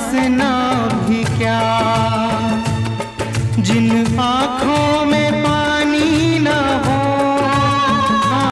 हंसना भी क्या? जिन आँखों